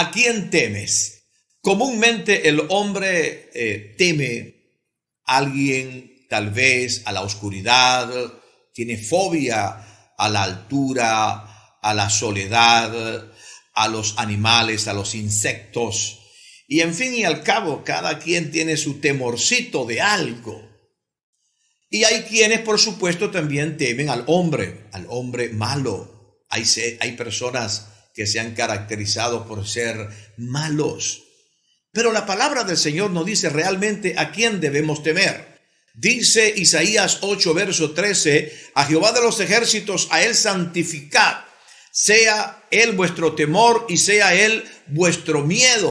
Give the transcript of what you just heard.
¿A quién temes? Comúnmente el hombre eh, teme a alguien, tal vez a la oscuridad, tiene fobia a la altura, a la soledad, a los animales, a los insectos. Y en fin y al cabo, cada quien tiene su temorcito de algo. Y hay quienes, por supuesto, también temen al hombre, al hombre malo. Hay, hay personas que se han caracterizado por ser malos. Pero la palabra del Señor nos dice realmente a quién debemos temer. Dice Isaías 8, verso 13, a Jehová de los ejércitos, a él santificad, sea él vuestro temor y sea él vuestro miedo.